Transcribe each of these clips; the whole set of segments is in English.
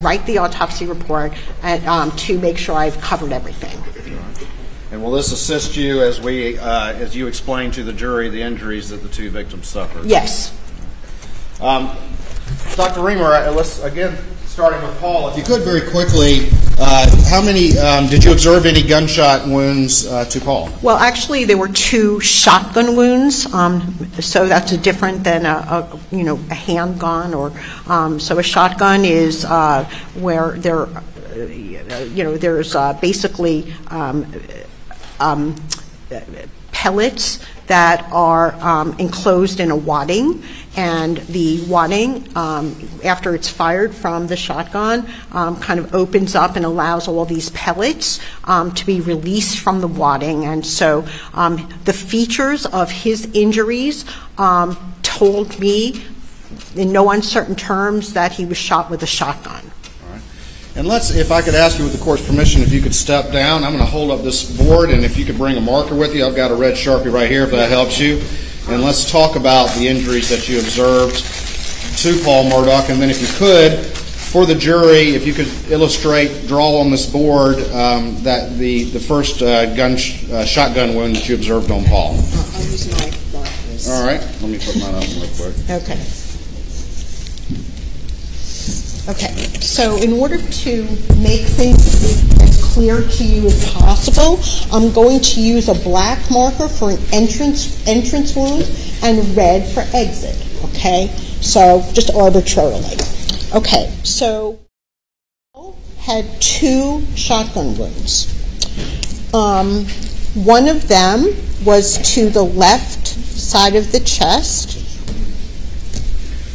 write the autopsy report and, um, to make sure I've covered everything. And will this assist you as we, uh, as you explain to the jury the injuries that the two victims suffered? Yes. Um, Dr. Riemer, uh, let's again starting with Paul. If you could very quickly, how many um, did you observe any gunshot wounds uh, to Paul? Well, actually, there were two shotgun wounds, um, so that's different than a, a, you know a handgun or um, so a shotgun is uh, where there, uh, you know, there's uh, basically um, um, pellets that are um, enclosed in a wadding, and the wadding, um, after it's fired from the shotgun, um, kind of opens up and allows all these pellets um, to be released from the wadding. And so um, the features of his injuries um, told me in no uncertain terms that he was shot with a shotgun. And let's, if I could ask you with the court's permission, if you could step down. I'm going to hold up this board, and if you could bring a marker with you, I've got a red Sharpie right here if that helps you. And let's talk about the injuries that you observed to Paul Murdaugh. And then if you could, for the jury, if you could illustrate, draw on this board um, that the, the first uh, gun sh- uh, shotgun wound that you observed on Paul. I'll use my markers. All right, let me put mine up real quick. Okay. Okay, so in order to make things as clear to you as possible, I'm going to use a black marker for an entrance entrance wound and red for exit. Okay, so just arbitrarily. Okay, so had two shotgun wounds. Um, one of them was to the left side of the chest,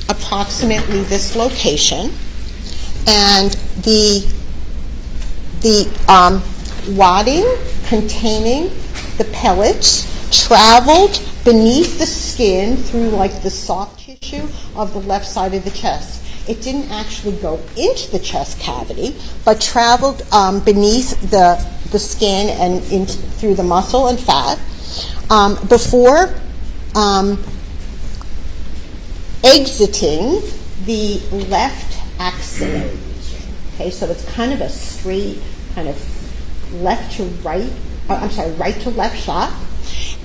approximately this location and the the um, wadding containing the pellets traveled beneath the skin through like the soft tissue of the left side of the chest. It didn't actually go into the chest cavity, but traveled um, beneath the the skin and in, through the muscle and fat um, before um, exiting the left region. Okay, so it's kind of a straight, kind of left to right, uh, I'm sorry, right to left shot.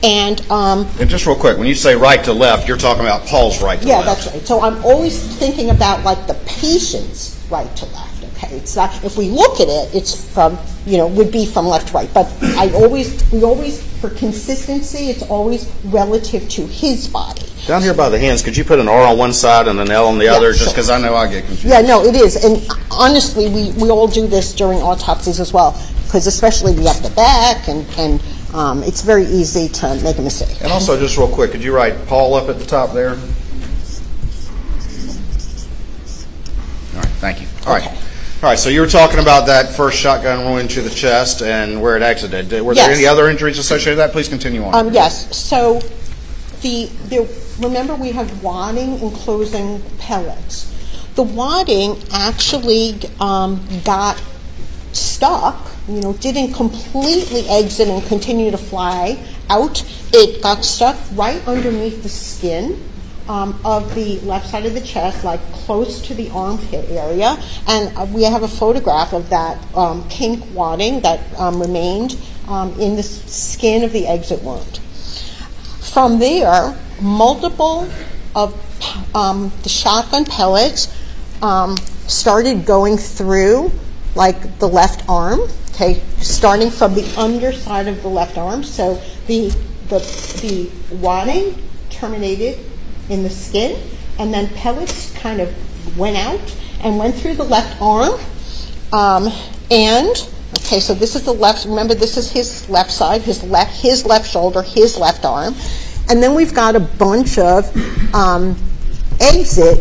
And um, And just real quick, when you say right to left, you're talking about Paul's right to yeah, left. that's right. So I'm always thinking about like the patient's right to left. Okay, it's not. If we look at it, it's from you know would be from left to right. But I always we always for consistency, it's always relative to his body. Down here by the hands, could you put an R on one side and an L on the Yeah, other, just sure. because I know I get confused? Yeah, no, it is. And honestly, we, we all do this during autopsies as well, because especially we have the back, and, and um, it's very easy to make a mistake. And also, just real quick, could you write Paul up at the top there? All right, thank you. All right. Okay. All right, so you were talking about that first shotgun wound to the chest and where it exited. Were there any other injuries associated with that? Please continue on. Um, yes, so the, the, remember we have wadding enclosing pellets. The wadding actually um, got stuck, you know, didn't completely exit and continue to fly out. It got stuck right underneath the skin um, of the left side of the chest, like close to the armpit area. And uh, we have a photograph of that um, pink wadding that um, remained um, in the skin of the exit wound. From there, multiple of um, the shotgun pellets um, started going through, like the left arm. Okay, starting from the underside of the left arm. So the the the wadding terminated in the skin, and then pellets kind of went out and went through the left arm. Um, and okay, so this is the left. Remember, this is his left side, his left, his left shoulder, his left arm, and then we've got a bunch of um, exit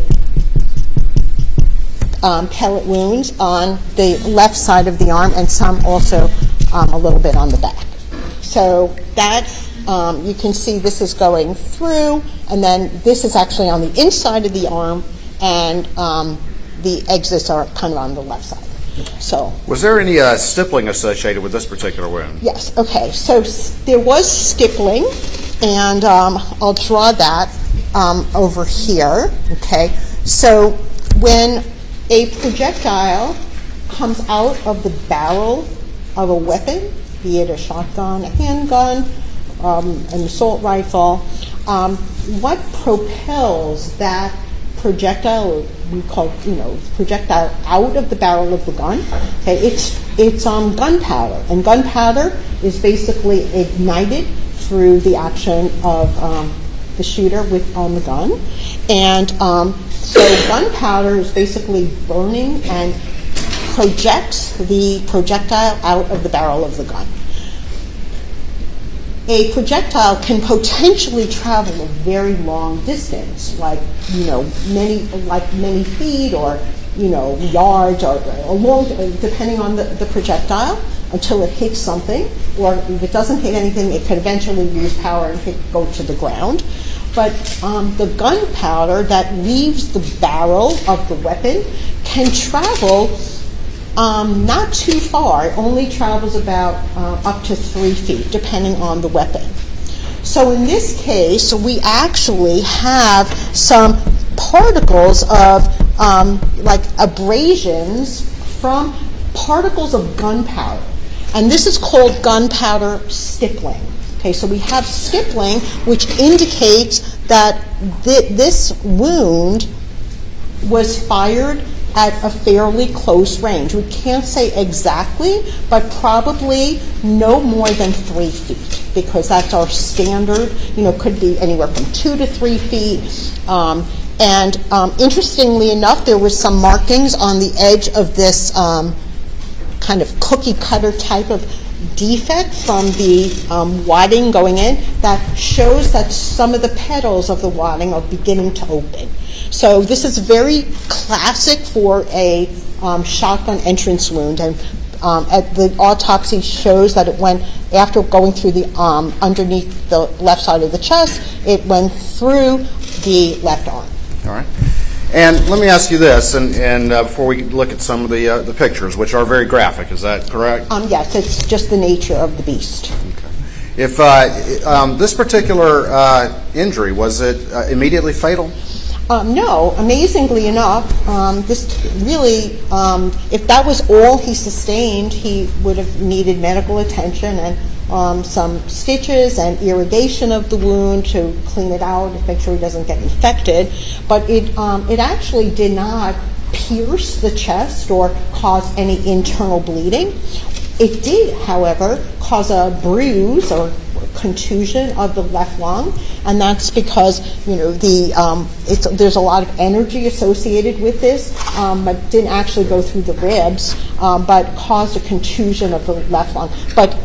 um, pellet wounds on the left side of the arm, and some also um, a little bit on the back. So that um, you can see this is going through, and then this is actually on the inside of the arm, and um, the exits are kind of on the left side. So Was there any uh, stippling associated with this particular wound? Yes, okay. So there was stippling, and um, I'll draw that um, over here, okay? So when a projectile comes out of the barrel of a weapon, be it a shotgun, a handgun, um, an assault rifle. Um, what propels that projectile, we call you know projectile, out of the barrel of the gun? Okay, it's it's um, gunpowder, and gunpowder is basically ignited through the action of um, the shooter with on the gun, and um, so gunpowder is basically burning and projects the projectile out of the barrel of the gun. A projectile can potentially travel a very long distance, like you know many like many feet or you know yards or a long, depending on the, the projectile, until it hits something. Or if it doesn't hit anything, it could eventually lose power and hit, go to the ground. But um, the gunpowder that leaves the barrel of the weapon can travel um, not too far. It only travels about uh, up to three feet, depending on the weapon. So in this case, we actually have some particles of um, like abrasions from particles of gunpowder. And this is called gunpowder stippling. Okay, so we have stippling, which indicates that th- this wound was fired at a fairly close range. We can't say exactly, but probably no more than three feet because that's our standard. You know, could be anywhere from two to three feet. Um, and um, interestingly enough, there was some markings on the edge of this um, kind of cookie cutter type of defect from the um, wadding going in that shows that some of the petals of the wadding are beginning to open. So this is very classic for a um, shotgun entrance wound, and um, at the autopsy shows that it went after going through the um, underneath the left side of the chest. It went through the left arm. All right. And let me ask you this, and, and uh, before we look at some of the uh, the pictures, which are very graphic, is that correct? Um, yes, it's just the nature of the beast. Okay. If uh, um, this particular uh, injury was it uh, immediately fatal? Um, no, amazingly enough, um, this really, um, if that was all he sustained, he would have needed medical attention and um, some stitches and irrigation of the wound to clean it out, make sure he doesn't get infected. But it, um, it actually did not pierce the chest or cause any internal bleeding. It did, however, cause a bruise or contusion of the left lung, and that's because you know the um, there's a lot of energy associated with this, um, but didn't actually go through the ribs, um, but caused a contusion of the left lung. But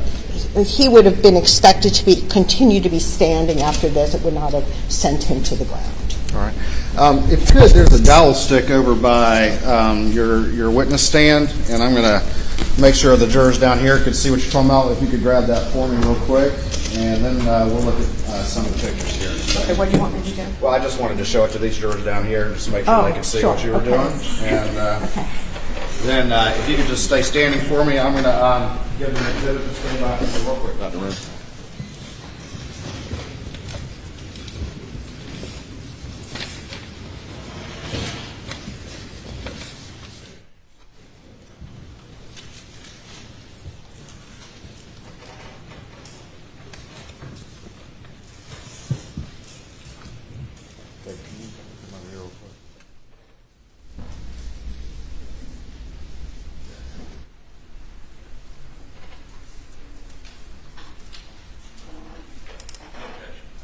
he would have been expected to be continue to be standing after this. It would not have sent him to the ground. All right. Um, if you could, there's a dowel stick over by um, your your witness stand, and I'm going to make sure the jurors down here could see what you're talking about. If you could grab that for me real quick, and then uh, we'll look at uh, some of the pictures here. Okay, what do you want me to do? Well, I just wanted to show it to these jurors down here, just to make sure Oh, they could see sure, what you were okay. doing. And uh, Okay. then, uh, if you could just stay standing for me, I'm going to um, give them an exhibit to stand by real quick, Dr. Room.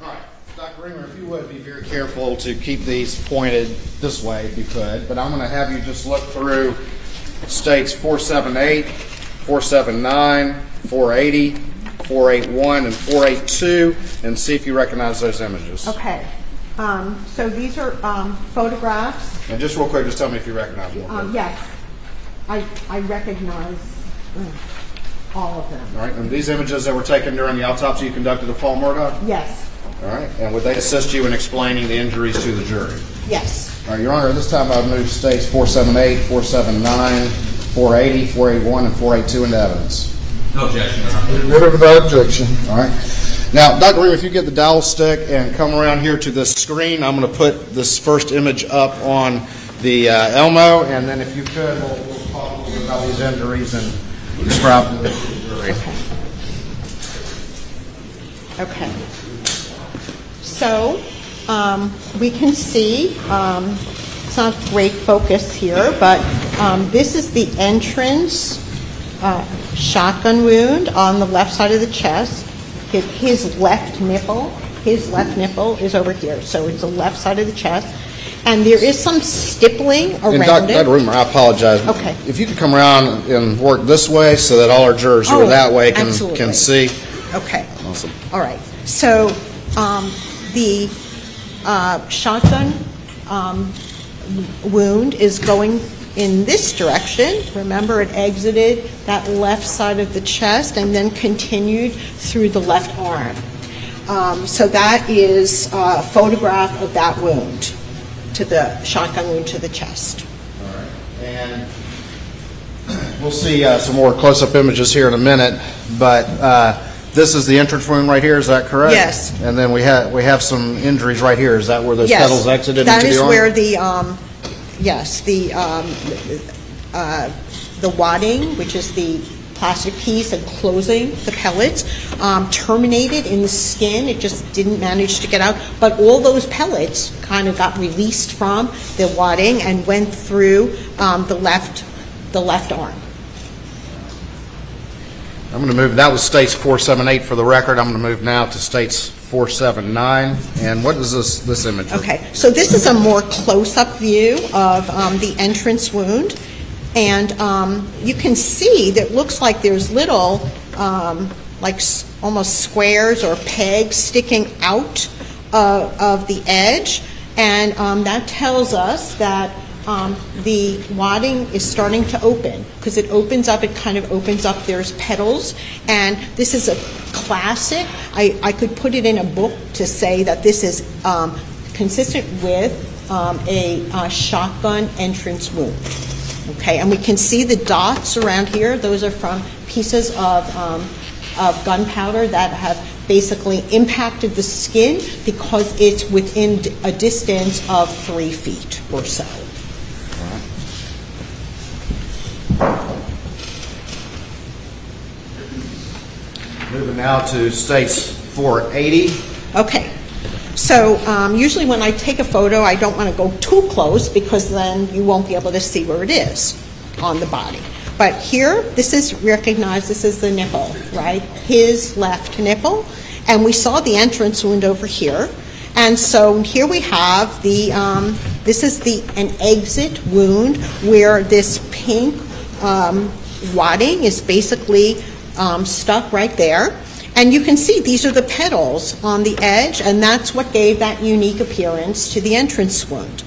All right, Dr. Riemer, if you would be very careful to keep these pointed this way if you could, but I'm going to have you just look through states 478, 479, 480, 481, and 482 and see if you recognize those images. Okay. Um, so these are um, photographs. And just real quick, just tell me if you recognize them. Um, yes, I, I recognize mm, all of them. All right, and these images that were taken during the autopsy you conducted of Paul Murdaugh? Yes, All right, and would they assist you in explaining the injuries to the jury? yes. All right, Your Honor, this time I've moved states 478, 479, 480, 481, and 482 into evidence. No objection, Your Honor. Admitted without objection. All right. Now, Dr. Ream, if you get the dowel stick and come around here to this screen, I'm going to put this first image up on the uh, Elmo, and then if you could, we'll, we'll talk a little bit about these injuries and describe the injuries. Okay. So, um, we can see, um, it's not great focus here, but um, this is the entrance uh, shotgun wound on the left side of the chest. His, his left nipple, his left nipple is over here, so it's the left side of the chest. And there is some stippling And around Dr. it. Dr. Rumer, I apologize. Okay. If you could come around and work this way so that all our jurors who Oh, are that way can, absolutely. can see. Okay. Awesome. All right. So um, the uh, shotgun um, wound is going in this direction. Remember, it exited that left side of the chest and then continued through the left arm. Um, so that is a photograph of that wound to the shotgun wound to the chest. All right. And we'll see uh, some more close-up images here in a minute, but uh, this is the entrance wound right here, is that correct? Yes. And then we have, we have some injuries right here. Is that where those Yes, petals exited That into the arm? That is where the, um, yes, the, um, uh, the wadding, which is the plastic piece enclosing the pellets, um, terminated in the skin. It just didn't manage to get out. But all those pellets kind of got released from the wadding and went through um, the left, the left arm. I'm going to move, that was states 478 for the record. I'm going to move now to states 479. And what is this, this image? Okay, so this is a more close-up view of um, the entrance wound, and um, you can see that it looks like there's little, um, like s- almost squares or pegs sticking out uh, of the edge, and um, that tells us that um, the wadding is starting to open because it opens up, it kind of opens up, there's petals, and this is a classic. I, I could put it in a book to say that this is um, consistent with um, a uh, shotgun entrance wound. Okay, and we can see the dots around here. Those are from pieces of, um, of gunpowder that have basically impacted the skin because it's within a distance of three feet or so. Moving now to states 480. Okay. So um, usually when I take a photo, I don't want to go too close because then you won't be able to see where it is on the body. But here, this is recognized, this is the nipple, right? His left nipple. And we saw the entrance wound over here. And so here we have the, um, this is the, an exit wound where this pink um, wadding is basically um, stuck right there. And you can see these are the petals on the edge, and that's what gave that unique appearance to the entrance wound.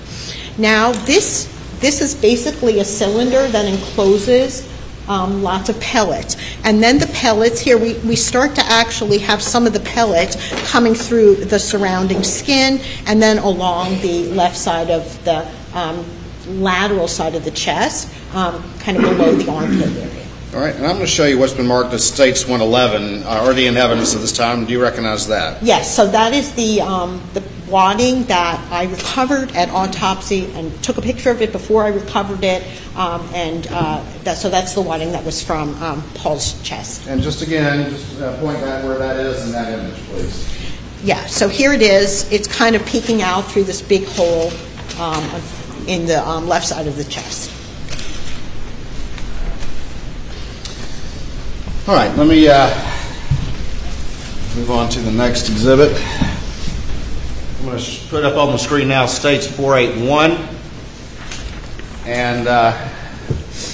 Now, this, this is basically a cylinder that encloses um, lots of pellets. And then the pellets, here we, we start to actually have some of the pellets coming through the surrounding skin and then along the left side of the um, lateral side of the chest, um, kind of below the armpit area. All right, and I'm going to show you what's been marked as states 111, uh, already in evidence at this time. Do you recognize that? Yes, so that is the, um, the wadding that I recovered at autopsy and took a picture of it before I recovered it. Um, and uh, that, so that's the wadding that was from um, Paul's chest. And just again, just uh, point out where that is in that image, please. Yeah, so here it is. It's kind of peeking out through this big hole um, in the um, left side of the chest. All right, let me uh, move on to the next exhibit. I'm going to put up on the screen now states 481. And uh,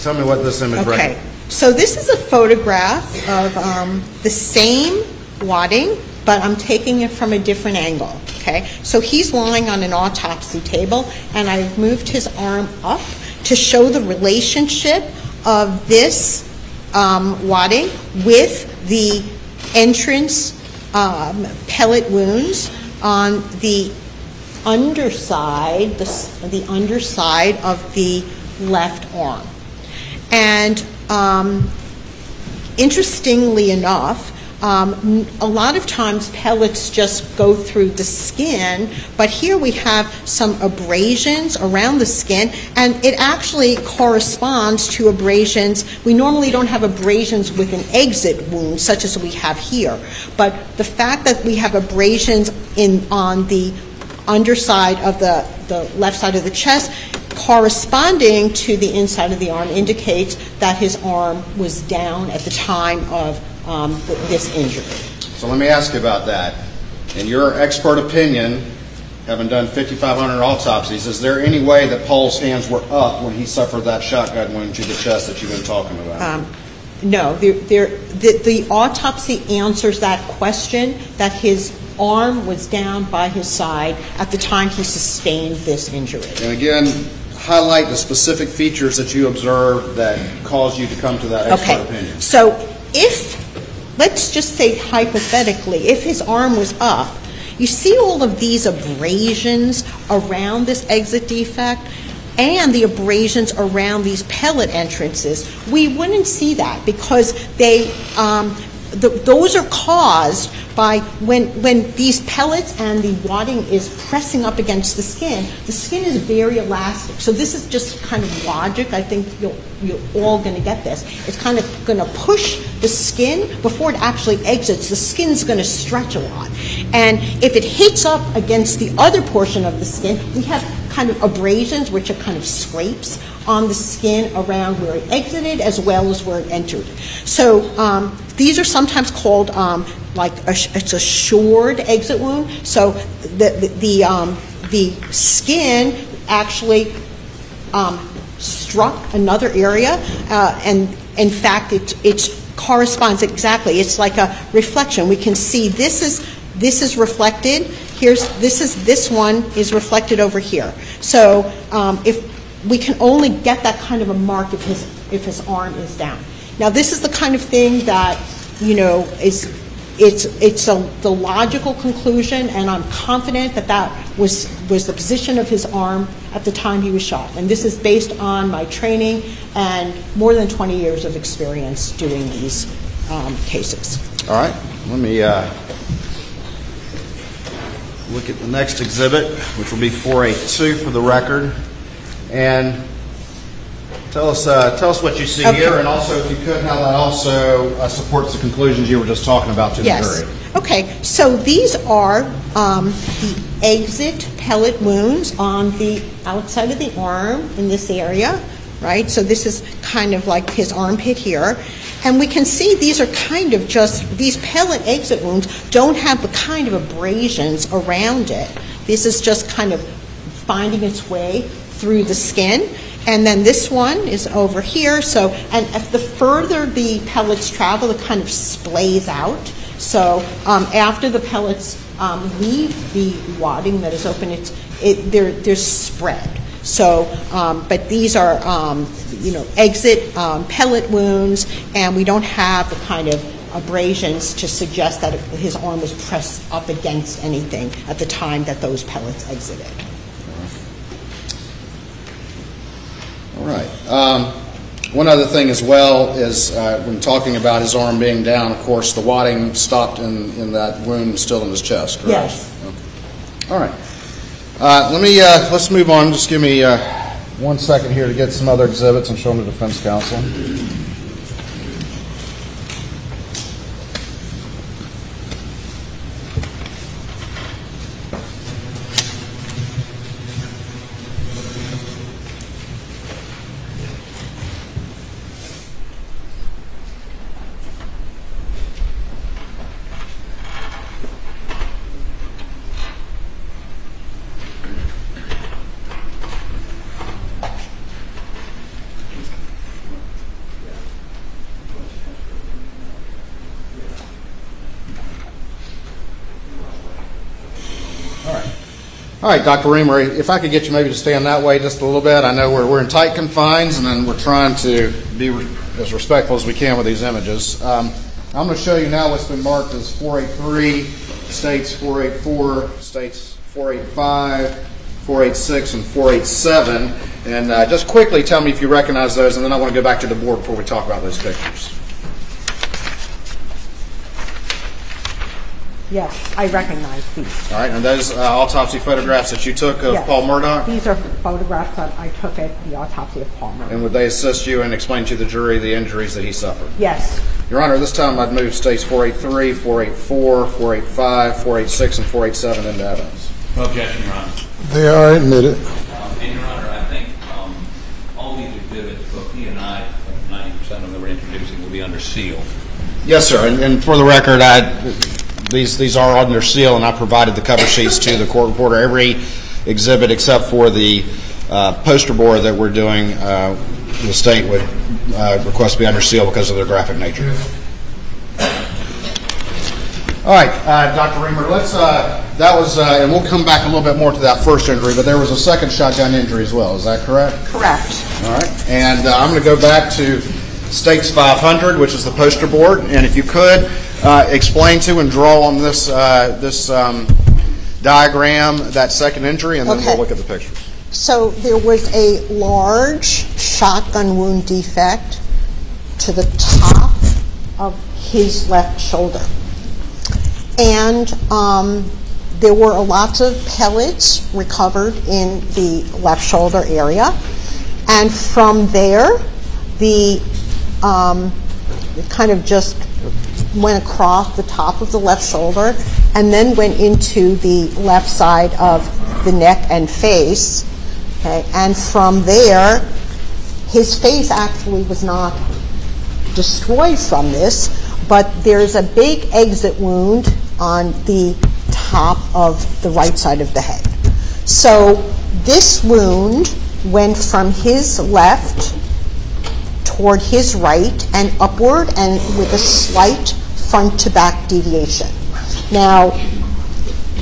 tell me what this image Okay, so this is a photograph of um, the same wadding, but I'm taking it from a different angle. Okay, so he's lying on an autopsy table, and I've moved his arm up to show the relationship of this um, wadding with the entrance um, pellet wounds on the underside, the, the underside of the left arm. And um, interestingly enough, um, a lot of times pellets just go through the skin, but here we have some abrasions around the skin, and it actually corresponds to abrasions. We normally don't have abrasions with an exit wound, such as we have here, but the fact that we have abrasions in on the underside of the, the left side of the chest corresponding to the inside of the arm indicates that his arm was down at the time of um, th- this injury. So let me ask you about that. In your expert opinion, having done 5,500 autopsies, is there any way that Paul's hands were up when he suffered that shotgun wound to the chest that you've been talking about? Um, No, there, there, the, the autopsy answers that question, that his arm was down by his side at the time he sustained this injury. and again, highlight the specific features that you observed that caused you to come to that expert Okay, opinion. so if, let's just say hypothetically, if his arm was up, you see all of these abrasions around this exit defect and the abrasions around these pellet entrances. We wouldn't see that because they, um, th- those are caused by when, when these pellets and the wadding is pressing up against the skin, the skin is very elastic. So this is just kind of logic. I think you'll, you're all going to get this. It's kind of going to push the skin before it actually exits. The skin's going to stretch a lot. And if it hits up against the other portion of the skin, we have kind of abrasions, which are kind of scrapes on the skin around where it exited as well as where it entered. So um, these are sometimes called um, like a, it's a shored exit wound. So the the the, um, the skin actually um, struck another area, uh, and in fact, it it corresponds exactly. It's like a reflection. We can see this is this is reflected. Here's this is this one is reflected over here. So um, if we can only get that kind of a mark if his if his arm is down. Now this is the kind of thing that you know is it's it's a, the logical conclusion, and I'm confident that that was was the position of his arm at the time he was shot. And this is based on my training and more than 20 years of experience doing these um, cases. All right, let me uh, look at the next exhibit, which will be 482 for the record. And tell us, uh, tell us what you see Okay. here, and also, if you could, how that also uh, supports the conclusions you were just talking about to the Yes. jury. Okay, so these are um, the exit pellet wounds on the outside of the arm in this area, right? So this is kind of like his armpit here. And we can see these are kind of just, these pellet exit wounds don't have the kind of abrasions around it. This is just kind of finding its way through the skin. And then this one is over here. So, and if the further the pellets travel, it kind of splays out. So um, after the pellets um, leave the wadding that is open, it's it, there, there's spread. So, um, but these are um, you know exit um, pellet wounds, and we don't have the kind of abrasions to suggest that his arm was pressed up against anything at the time that those pellets exited. All right. Um, one other thing as well is uh, when talking about his arm being down, of course, the wadding stopped in, in that wound still in his chest, correct? Yes. Okay. All right. Uh, let me, uh, let's move on. Just give me uh, one second here to get some other exhibits and show them to defense counsel. All right, Dr. Riemer, if I could get you maybe to stand that way just a little bit. I know we're, we're in tight confines, and then we're trying to be re- as respectful as we can with these images. Um, I'm going to show you now what's been marked as 483, states 484, states 485, 486, and 487. And uh, just quickly tell me if you recognize those, and then I want to go back to the board before we talk about those pictures. Yes, I recognize these. All right, and those uh, autopsy photographs that you took of Yes. Paul Murdaugh? These are photographs that I took at the autopsy of Paul Murdaugh. And would they assist you in explaining to the jury the injuries that he suffered? Yes. Your Honor, this time I'd move states 483, 484, 485, 486, and 487 into evidence. No objection, Your Honor. They are admitted. Um, And Your Honor, I think um, all these exhibits, both he and I, ninety percent of them that we're introducing will be under seal. Yes, sir. And, and for the record, I, these, these are under seal, and I provided the cover sheets to the court reporter. Every exhibit except for the uh, poster board that we're doing, uh, the state would uh, request to be under seal because of their graphic nature. All right, uh, Dr. Riemer, let's, uh, that was, uh, and we'll come back a little bit more to that first injury, but there was a second shotgun injury as well. Is that correct? Correct. All right, and uh, I'm going to go back to States 500, which is the poster board, and if you could uh, explain to and draw on this uh, this um, diagram that second injury, and then Okay. we'll look at the pictures. So there was a large shotgun wound defect to the top of his left shoulder. And um, there were lots of pellets recovered in the left shoulder area. And from there, the um, it kind of just went across the top of the left shoulder and then went into the left side of the neck and face. Okay, and from there, his face actually was not destroyed from this, but there's a big exit wound on the top of the right side of the head. So this wound went from his left toward his right and upward and with a slight front to back deviation. Now,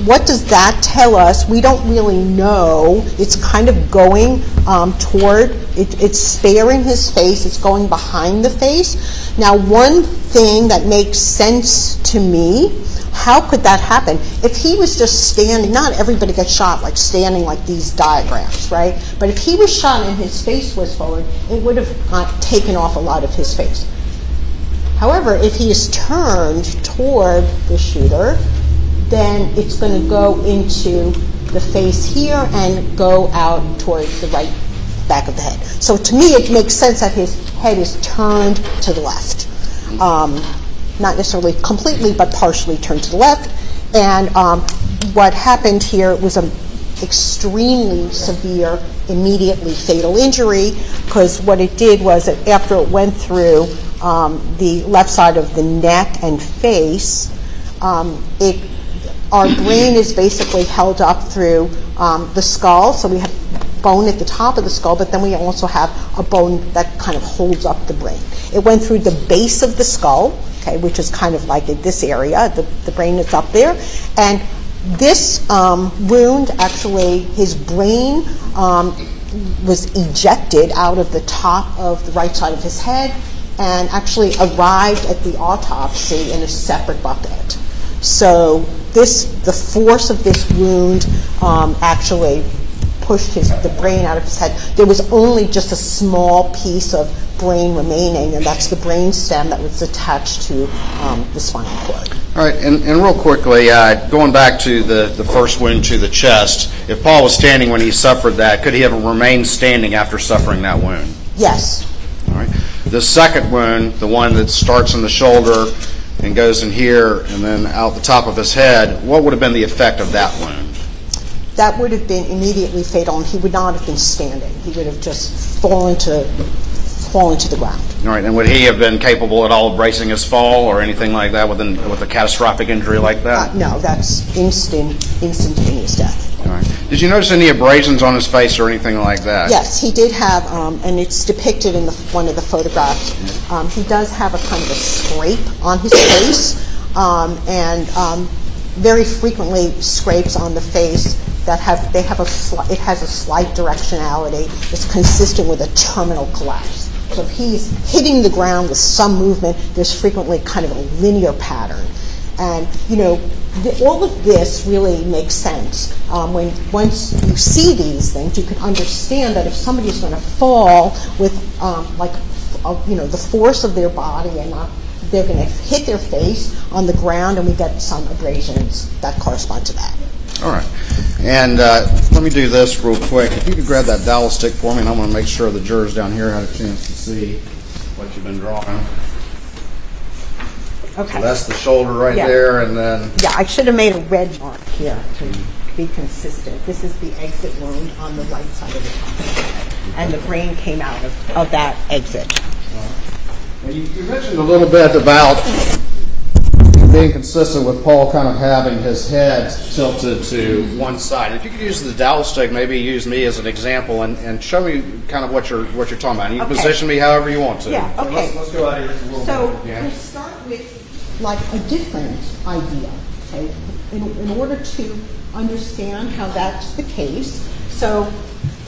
what does that tell us? We don't really know. It's kind of going um, toward, it, it's sparing his face, it's going behind the face. Now, one thing that makes sense to me, how could that happen? If he was just standing, not everybody gets shot like standing like these diagrams, right? But if he was shot and his face was forward, it would have taken off a lot of his face. However, if he is turned toward the shooter, then it's going to go into the face here and go out towards the right back of the head. So to me, it makes sense that his head is turned to the left. Um, not necessarily completely, but partially turned to the left. And um, what happened here was an extremely severe, immediately fatal injury, because what it did was that after it went through um, the left side of the neck and face, um, it our brain is basically held up through um, the skull. So we have bone at the top of the skull, but then we also have a bone that kind of holds up the brain. It went through the base of the skull, okay, which is kind of like in this area, the, the brain is up there. And this um, wound, actually, his brain um, was ejected out of the top of the right side of his head and actually arrived at the autopsy in a separate bucket. So this, the force of this wound um, actually pushed his, the brain out of his head. There was only just a small piece of brain remaining, and that's the brain stem that was attached to um, the spinal cord. All right, and, and real quickly, uh, going back to the, the first wound to the chest, if Paul was standing when he suffered that, could he have remained standing after suffering that wound? Yes. All right. The second wound, the one that starts in the shoulder and goes in here and then out the top of his head, what would have been the effect of that wound? That would have been immediately fatal, and he would not have been standing. He would have just fallen to, fallen to the ground. All right, and would he have been capable at all of bracing his fall or anything like that with, an, with a catastrophic injury like Uh, that? no, that's instant, instantaneous death. All right. Did you notice any abrasions on his face or anything like that? Yes, he did have, um, and it's depicted in the, one of the photographs. Um, he does have a kind of a scrape on his face, um, and um, very frequently scrapes on the face that have they have a sli- it has a slight directionality. It's consistent with a terminal collapse. So if he's hitting the ground with some movement, there's frequently kind of a linear pattern. And you know, the, all of this really makes sense um, when once you see these things, you can understand that if somebody is going to fall with um, like you know the force of their body and not they're going to hit their face on the ground, and we get some abrasions that correspond to that. All right. And uh, let me do this real quick. If you could grab that dowel stick for me, and I'm going to make sure the jurors down here had a chance to see what you've been drawing. Okay. So that's the shoulder right Yeah. there, and then Yeah, I should have made a red mark here to be consistent. This is the exit wound on the right side of the top of the head. And the brain came out of, of that exit. Well, You you mentioned a little bit about being consistent with Paul kind of having his head tilted to one side. If you could use the dowel stick, maybe use me as an example and, and show me kind of what you're what you're talking about. And you Okay. position me however you want to. Yeah, So okay. Let's, let's go out here just a little So bit. Yeah. to start with, like a different idea, okay, in, in order to understand how that's the case. So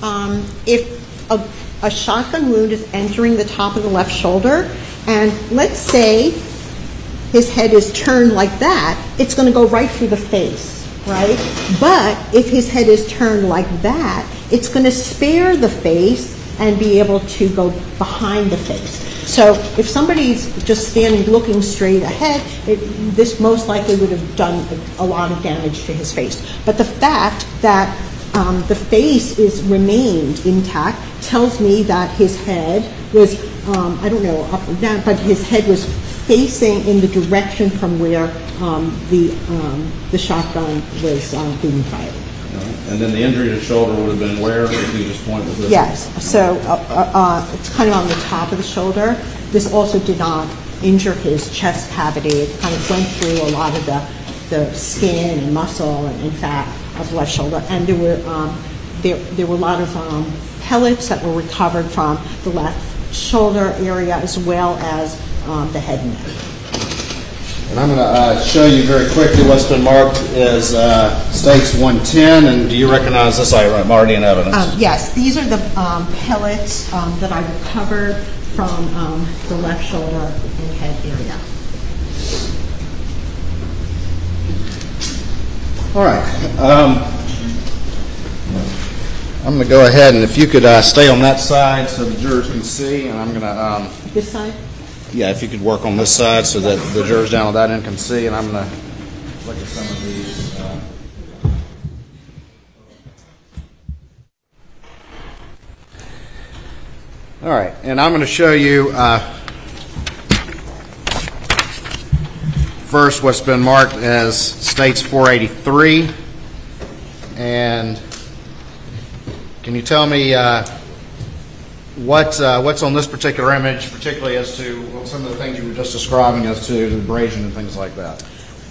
um, if a, a shotgun wound is entering the top of the left shoulder, and let's say his head is turned like that, it's going to go right through the face, right? But if his head is turned like that, it's going to spare the face and be able to go behind the face. So if somebody's just standing looking straight ahead, it, this most likely would have done a, a lot of damage to his face. But the fact that um, the face is remained intact tells me that his head was, um, I don't know, up or down, but his head was facing in the direction from where um, the, um, the shotgun was um, being fired. And then the injury to the shoulder would have been where? If you just point with this. Yes, so uh, uh, uh, it's kind of on the top of the shoulder. This also did not injure his chest cavity. It kind of went through a lot of the, the skin and muscle and, and fat of the left shoulder. And there were, um, there, there were a lot of um, pellets that were recovered from the left shoulder area as well as um, the head and neck. And I'm going to uh, show you very quickly what's been marked as uh, states 110. And do you recognize this item already in evidence? Um, yes, these are the um, pellets um, that I recovered from um, the left shoulder and head area. All right. Um, I'm going to go ahead and if you could uh, stay on that side so the jurors can see, and I'm going to, um, This side? Yeah, if you could work on this side so that the jurors down on that end can see, and I'm going to look at some of these. Uh, all right, and I'm going to show you uh, first what's been marked as states 483, and can you tell me uh, what uh, what's on this particular image, particularly as to some of the things you were just describing as to the abrasion and things like that?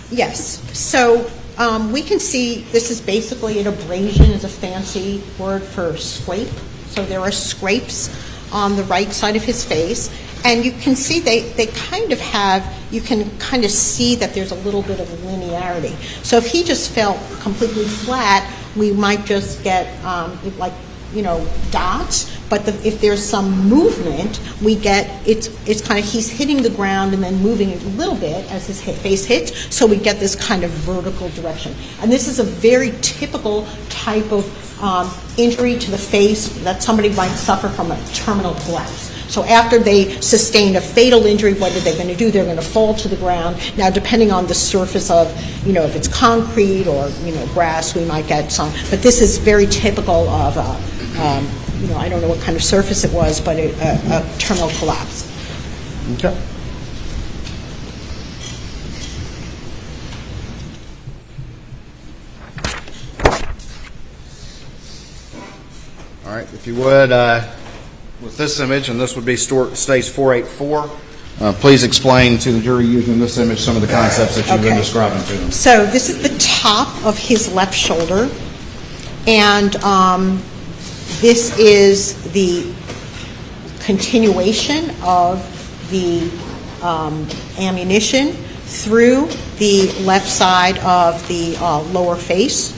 Yes. So um, we can see this is basically an abrasion is a fancy word for scrape. So there are scrapes on the right side of his face. And you can see they, they kind of have, you can kind of see that there's a little bit of linearity. So if he just fell completely flat, we might just get um, like, you know, dots. But the, if there's some movement, we get, it's, it's kind of, he's hitting the ground and then moving a little bit as his hit, face hits. So we get this kind of vertical direction. And this is a very typical type of um, injury to the face that somebody might suffer from a terminal collapse. So after they sustain a fatal injury, what are they going to do? They're going to fall to the ground. Now, depending on the surface of, you know, if it's concrete or, you know, grass, we might get some. But this is very typical of, a, um, you know, I don't know what kind of surface it was, but a, a, a terminal collapse. Okay. All right, if you would, uh, with this image, and this would be stor- states 484, uh, please explain to the jury using this image some of the concepts that you've been describing to them. So this is the top of his left shoulder, and um, this is the continuation of the um, ammunition through the left side of the uh, lower face.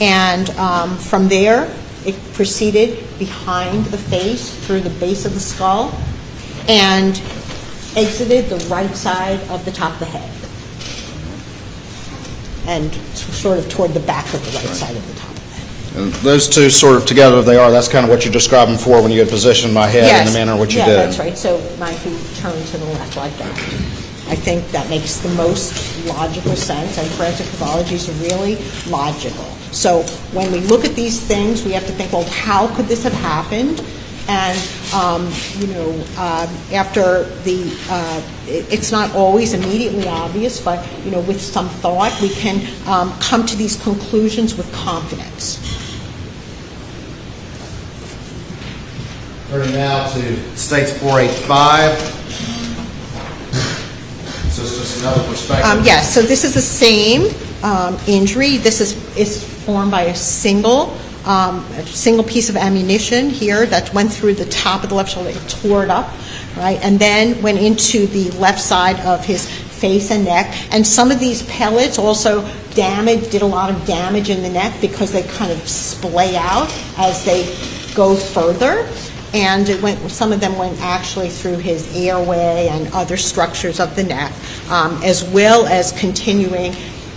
And um, from there, it proceeded behind the face through the base of the skull and exited the right side of the top of the head. And sort of toward the back of the right side of the top of the head. And those two sort of together, they are, that's kind of what you're describing for when you had positioned my head in Yes. the manner in which you Yeah, did. that's right, so my feet turn to the left like that. I think that makes the most logical sense, and forensic pathology is really logical. So when we look at these things, we have to think, well, how could this have happened? And, um, you know, um, after the, uh, it- it's not always immediately obvious, but, you know, with some thought, we can um, come to these conclusions with confidence. Turning now to States 485. So it's just another perspective. Um, Yes, so this is the same um, injury. This is, is formed by a single, um, a single piece of ammunition here that went through the top of the left shoulder, it tore it up, right? And then went into the left side of his face and neck. And some of these pellets also damaged, did a lot of damage in the neck because they kind of splay out as they go further and it went, some of them went actually through his airway and other structures of the neck, um, as well as continuing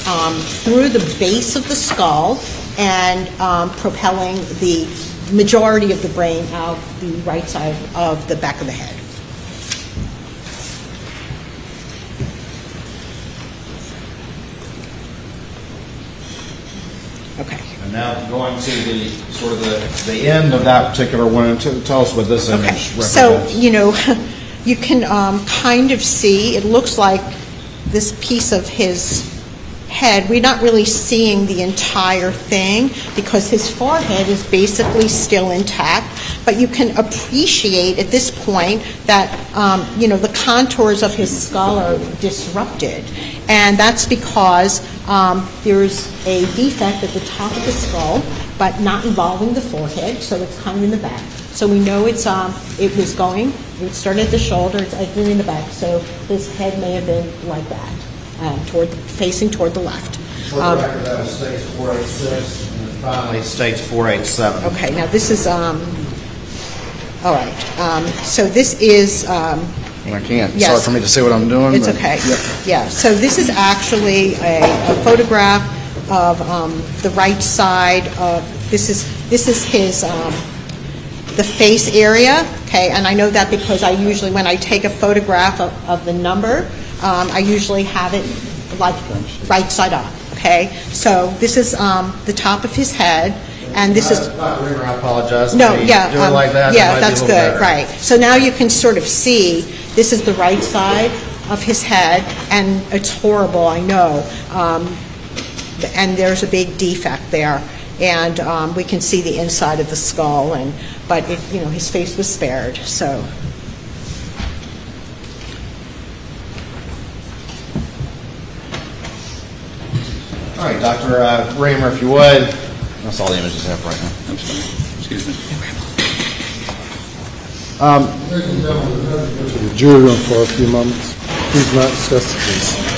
um, through the base of the skull and um, propelling the majority of the brain out the right side of the back of the head. Okay. And now going to the, sort of the, the end of that particular one, tell us what this Okay, image so, you know, you can um, kind of see, it looks like this piece of his head, we're not really seeing the entire thing because his forehead is basically still intact, but you can appreciate at this point that, um, you know, the contours of his skull are disrupted. And that's because um, there's a defect at the top of the skull, but not involving the forehead, so it's kind of in the back. So we know it's, um, it was going, it started at the shoulder, it's in the back, so his head may have been like that, um, toward, facing toward the left. Um, record, that was States 486, and then finally States 487. Okay, now this is, um, all right, um, so this is, um, I can't, Yes. sorry for me to see what I'm doing. It's but- okay. Yeah, so this is actually a a photograph of um, the right side of, this is, this is his, um, the face area, okay? And I know that because I usually, when I take a photograph of of the number, um, I usually have it like right side up, okay? So this is um, the top of his head, and this is... Dr. Riemer, I apologize. No, yeah. Do it um, like that. Yeah, that might be a that's little good, better. right. So now you can sort of see, this is the right side of his head, and it's horrible, I know. Um, And there's a big defect there. And um, we can see the inside of the skull, and, but, it- you know, his face was spared, so. All right, Dr. uh, Riemer, if you would. That's all the images I have right now. I'm sorry, excuse me. Ladies and gentlemen, to the jury room for a few moments. Please not discuss the case.